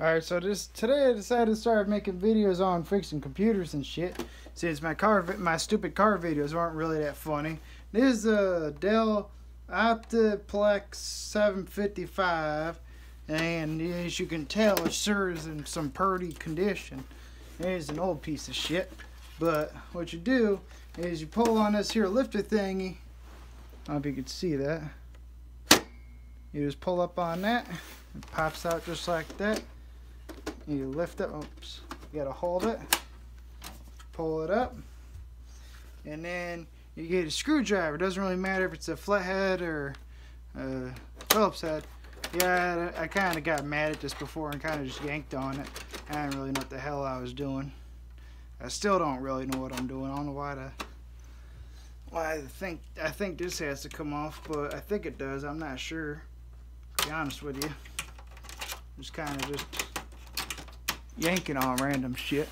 Alright, so this today I decided to start making videos on fixing computers and shit. Since my car, my stupid car videos aren't really that funny. This is a Dell Optiplex 755, and as you can tell, it sure is in some pretty condition. It is an old piece of shit, but what you do is you pull on this here lifter thingy. I don't know if you can see that. You just pull up on that. It pops out just like that you lift it oops. You gotta hold it. Pull it up. And then you get a screwdriver. It doesn't really matter if it's a flathead or a Phillips head. Yeah I, I kind of got mad at this before and kind of just yanked on it. I didn't really know what the hell I was doing. I still don't really know what I'm doing. I don't know why to why I think I think this has to come off but I think it does. I'm not sure to be honest with you. Just kind of just yanking on random shit.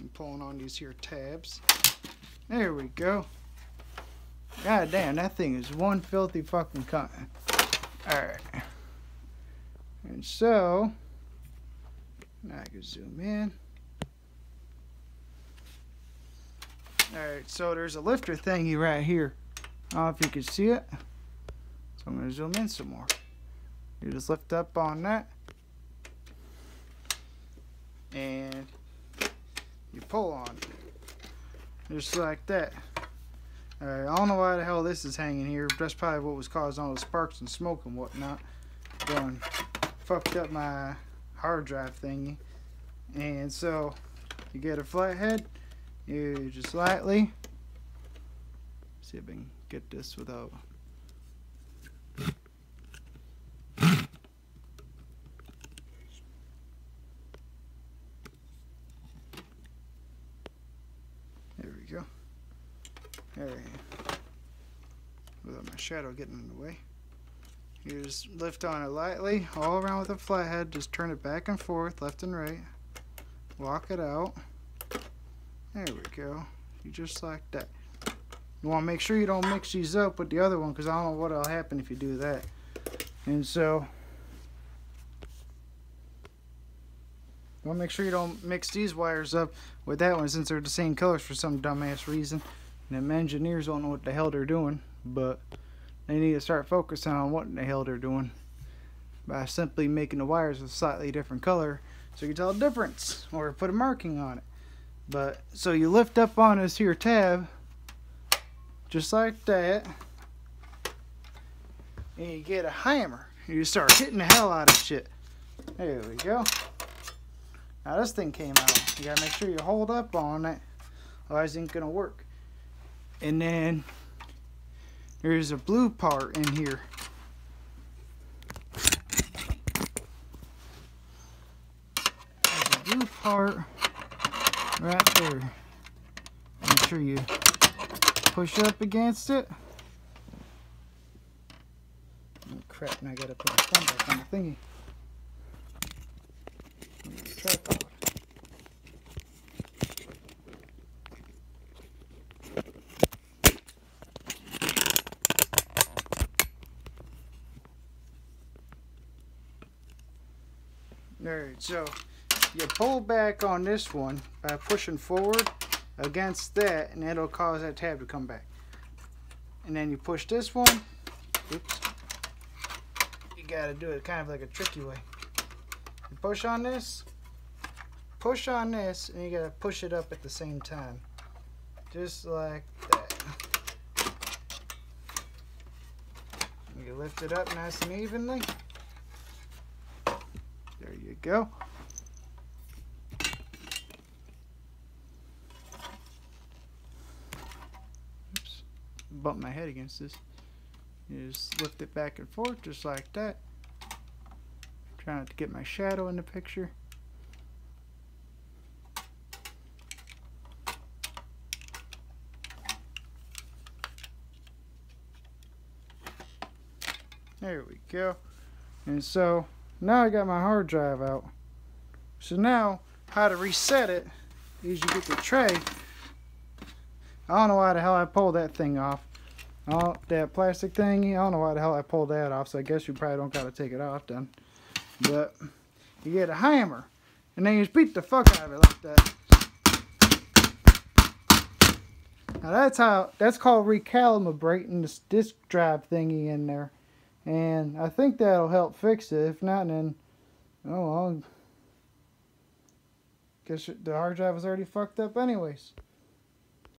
I'm pulling on these here tabs. There we go. God damn, that thing is one filthy fucking cunt. Alright. And so, now I can zoom in. Alright, so there's a lifter thingy right here. I don't know if you can see it. So I'm going to zoom in some more. You just lift up on that. And you pull on it. Just like that. Alright, I don't know why the hell this is hanging here. That's probably what was causing all the sparks and smoke and whatnot. Done fucked up my hard drive thingy. And so, you get a flathead. You just lightly. See if I can get this without go. There. Without my shadow getting in the way. You just lift on it lightly, all around with a flathead. Just turn it back and forth, left and right. Lock it out. There we go. You just like that. You want to make sure you don't mix these up with the other one because I don't know what will happen if you do that. And so want to make sure you don't mix these wires up with that one since they're the same colors for some dumbass reason. And them engineers don't know what the hell they're doing, but they need to start focusing on what the hell they're doing by simply making the wires a slightly different color so you can tell the difference or put a marking on it. But so you lift up on this here tab just like that and you get a hammer. You start hitting the hell out of shit. There we go. Now this thing came out. You gotta make sure you hold up on it, otherwise it ain't gonna work. And then there's a blue part in here. There's a blue part right there. Make sure you push up against it. Oh, crap, now I gotta put my thumb back on the thingy. Tripod. Alright, so you pull back on this one by pushing forward against that and it'll cause that tab to come back. And then you push this one, oops, you gotta do it kind of like a tricky way. You push on this, push on this, and you gotta push it up at the same time. Just like that. You lift it up nice and evenly. Go. Oops. Bump my head against this. You just lift it back and forth just like that. Trying to get my shadow in the picture. There we go. And so now I got my hard drive out. So now how to reset it is you get the tray. I don't know why the hell I pulled that thing off. Oh, that plastic thingy. I don't know why the hell I pulled that off, so I guess you probably don't gotta take it off then. But you get a hammer, and then you just beat the fuck out of it like that. Now that's how that's called recalibrating this disk drive thingy in there. And I think that'll help fix it. If not, then oh well. Guess the hard drive was already fucked up anyways.